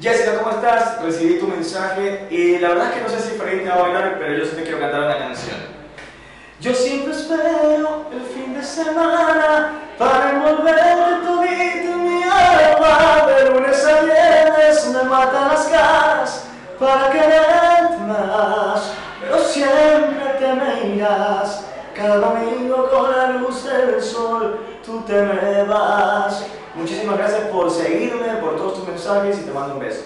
Jessica, ¿cómo estás? Recibí tu mensaje y la verdad es que no sé si Freddy te va a bailar, pero yo sí te quiero cantar una canción. Yo siempre espero el fin de semana para envolverte todito en mi alma. De lunes a viernes me matan las ganas para quererte más, pero siempre te me irás. Cada domingo con la luz del sol tú te me vas. Gracias por seguirme, por todos tus mensajes y te mando un beso.